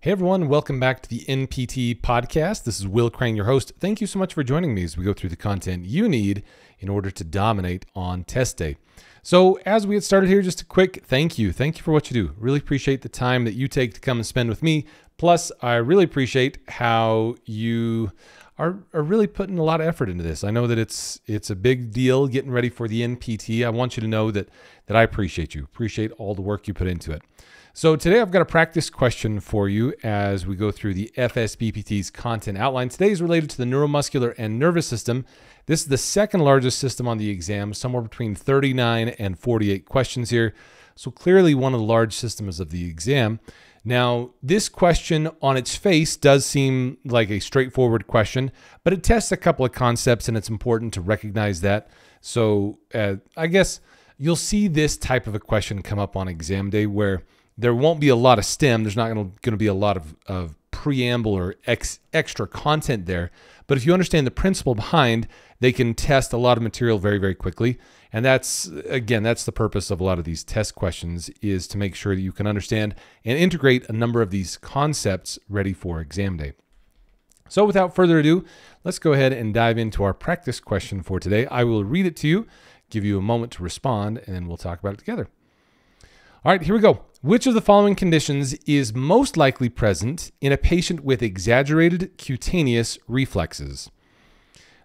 Hey everyone, welcome back to the NPTE podcast. This is Will Crane, your host. Thank you so much for joining me as we go through the content you need in order to dominate on test day. So, as we get started here, just a quick thank you. Thank you for what you do. Really appreciate the time that you take to come and spend with me. Plus, I really appreciate how you are, are really putting a lot of effort into this. I know that it's it's a big deal getting ready for the NPTE. I want you to know that that I appreciate you. Appreciate all the work you put into it. So today I've got a practice question for you as we go through the FSBPT's content outline. Today is related to the neuromuscular and nervous system. This is the second largest system on the exam, somewhere between 39 and 48 questions here. So clearly one of the large systems of the exam. Now, this question on its face does seem like a straightforward question, but it tests a couple of concepts and it's important to recognize that. So uh, I guess you'll see this type of a question come up on exam day where there won't be a lot of STEM. There's not going to be a lot of, of preamble or ex, extra content there. But if you understand the principle behind, they can test a lot of material very, very quickly. And that's, again, that's the purpose of a lot of these test questions is to make sure that you can understand and integrate a number of these concepts ready for exam day. So without further ado, let's go ahead and dive into our practice question for today. I will read it to you, give you a moment to respond, and then we'll talk about it together. All right, here we go. Which of the following conditions is most likely present in a patient with exaggerated cutaneous reflexes?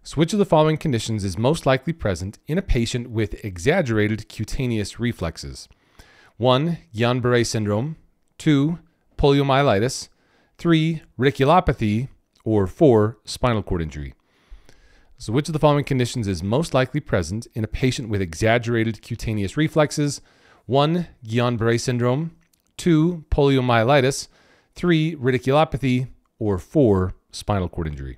So, which of the following conditions is most likely present in a patient with exaggerated cutaneous reflexes? 1. Guillain Barre syndrome, 2. Poliomyelitis, 3. Radiculopathy, or 4. Spinal cord injury. So, which of the following conditions is most likely present in a patient with exaggerated cutaneous reflexes? One, Guillain Barre syndrome. Two, poliomyelitis. Three, radiculopathy. Or four, spinal cord injury.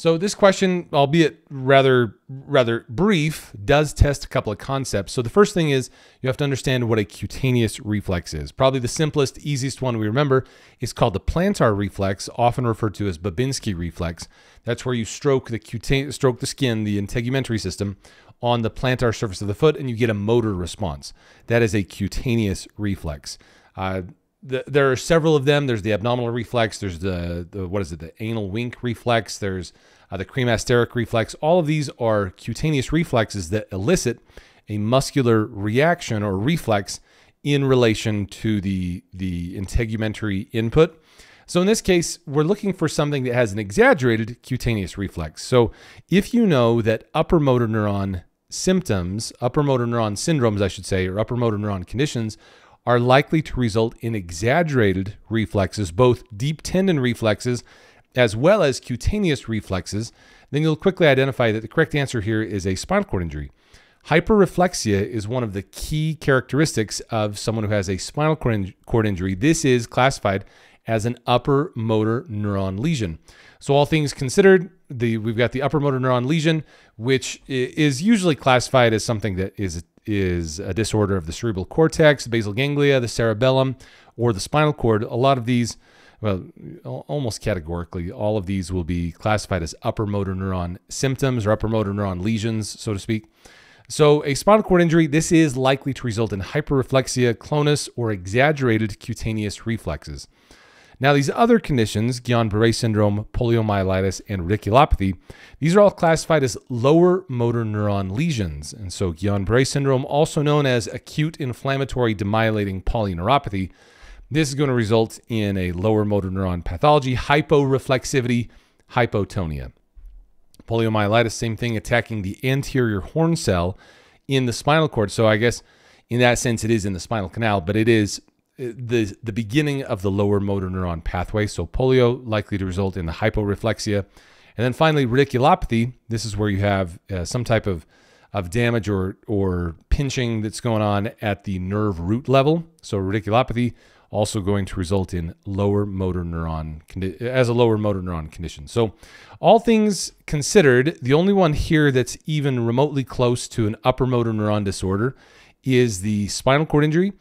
So this question, albeit rather rather brief, does test a couple of concepts. So the first thing is you have to understand what a cutaneous reflex is. Probably the simplest, easiest one we remember is called the plantar reflex, often referred to as Babinski reflex. That's where you stroke the cutane- stroke the skin, the integumentary system, on the plantar surface of the foot, and you get a motor response. That is a cutaneous reflex. Uh, the, there are several of them. There's the abdominal reflex. There's the, the what is it? The anal wink reflex. There's uh, the cremasteric reflex. All of these are cutaneous reflexes that elicit a muscular reaction or reflex in relation to the the integumentary input. So in this case, we're looking for something that has an exaggerated cutaneous reflex. So if you know that upper motor neuron symptoms, upper motor neuron syndromes, I should say, or upper motor neuron conditions, are likely to result in exaggerated reflexes, both deep tendon reflexes as well as cutaneous reflexes, then you'll quickly identify that the correct answer here is a spinal cord injury. Hyperreflexia is one of the key characteristics of someone who has a spinal cord injury. This is classified as an upper motor neuron lesion. So all things considered, the we've got the upper motor neuron lesion, which is usually classified as something that is is a disorder of the cerebral cortex, basal ganglia, the cerebellum, or the spinal cord. A lot of these, well, almost categorically, all of these will be classified as upper motor neuron symptoms or upper motor neuron lesions, so to speak. So, a spinal cord injury, this is likely to result in hyperreflexia, clonus, or exaggerated cutaneous reflexes. Now, these other conditions, Guillain-Barré syndrome, poliomyelitis, and radiculopathy, these are all classified as lower motor neuron lesions. And so Guillain-Barré syndrome, also known as acute inflammatory demyelinating polyneuropathy, this is going to result in a lower motor neuron pathology, hyporeflexivity, hypotonia. Poliomyelitis, same thing, attacking the anterior horn cell in the spinal cord. So I guess in that sense, it is in the spinal canal, but it is the the beginning of the lower motor neuron pathway. So polio likely to result in the hyporeflexia, and then finally radiculopathy. This is where you have uh, some type of of damage or or pinching that's going on at the nerve root level. So radiculopathy also going to result in lower motor neuron as a lower motor neuron condition. So all things considered, the only one here that's even remotely close to an upper motor neuron disorder is the spinal cord injury.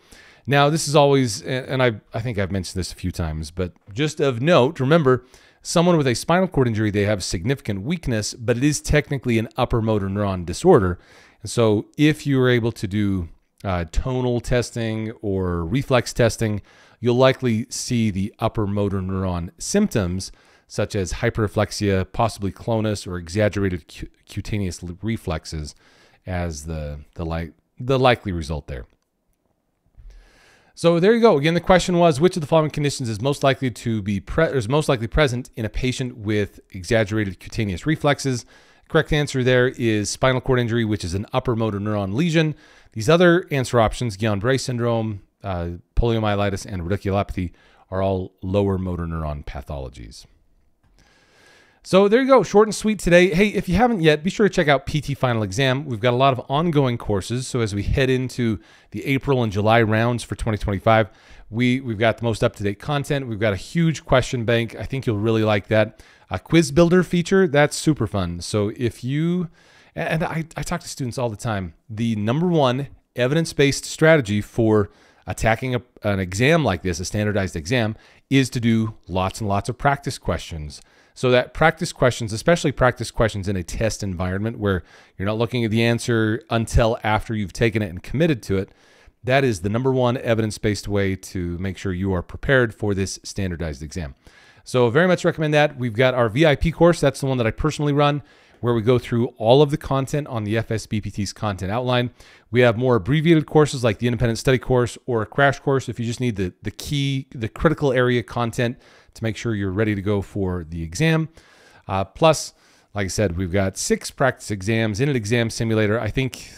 Now, this is always, and I, I think I've mentioned this a few times, but just of note, remember, someone with a spinal cord injury, they have significant weakness, but it is technically an upper motor neuron disorder. And so, if you are able to do uh, tonal testing or reflex testing, you'll likely see the upper motor neuron symptoms such as hyperreflexia, possibly clonus, or exaggerated cu- cutaneous reflexes as the, the, li- the likely result there. So there you go. Again, the question was which of the following conditions is most likely to be is most likely present in a patient with exaggerated cutaneous reflexes? Correct answer there is spinal cord injury, which is an upper motor neuron lesion. These other answer options, Guillain-Barré syndrome, uh, poliomyelitis, and radiculopathy, are all lower motor neuron pathologies. So there you go, short and sweet today. Hey, if you haven't yet, be sure to check out PT Final Exam. We've got a lot of ongoing courses. So as we head into the April and July rounds for 2025, we we've got the most up to date content. We've got a huge question bank. I think you'll really like that. A quiz builder feature that's super fun. So if you and I, I talk to students all the time, the number one evidence based strategy for attacking a, an exam like this, a standardized exam, is to do lots and lots of practice questions. So that practice questions, especially practice questions in a test environment where you're not looking at the answer until after you've taken it and committed to it, that is the number one evidence-based way to make sure you are prepared for this standardized exam. So very much recommend that. We've got our VIP course. That's the one that I personally run where we go through all of the content on the FSBPT's content outline. We have more abbreviated courses like the independent study course or a crash course if you just need the, the key, the critical area content to make sure you're ready to go for the exam. Uh, plus, like I said, we've got six practice exams in an exam simulator. I think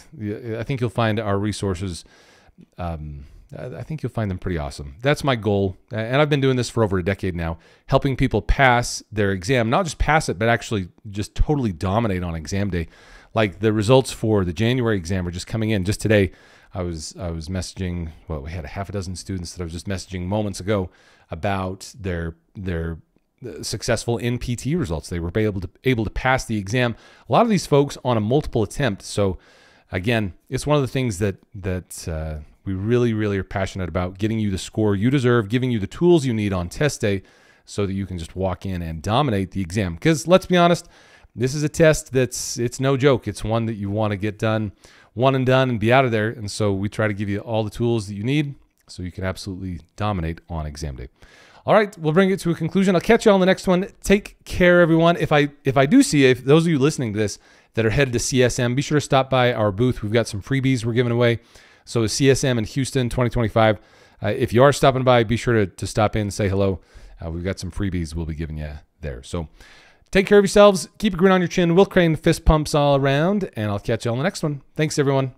I think you'll find our resources. Um, I think you'll find them pretty awesome. That's my goal, and I've been doing this for over a decade now, helping people pass their exam, not just pass it, but actually just totally dominate on exam day. Like the results for the January exam are just coming in. Just today, I was I was messaging. Well, we had a half a dozen students that I was just messaging moments ago about their their uh, successful NPTE results. They were able to able to pass the exam. A lot of these folks on a multiple attempt. So again, it's one of the things that that uh, we really really are passionate about getting you the score you deserve, giving you the tools you need on test day, so that you can just walk in and dominate the exam. Because let's be honest, this is a test that's it's no joke. It's one that you want to get done one and done and be out of there. And so we try to give you all the tools that you need so you can absolutely dominate on exam day. All right, we'll bring it to a conclusion. I'll catch you on the next one. Take care, everyone. If I if I do see if those of you listening to this that are headed to CSM, be sure to stop by our booth. We've got some freebies we're giving away. So CSM in Houston 2025. Uh, if you are stopping by, be sure to, to stop in and say hello. Uh, we've got some freebies we'll be giving you there. So take care of yourselves. Keep a grin on your chin. Will Crane fist pumps all around, and I'll catch you on the next one. Thanks, everyone.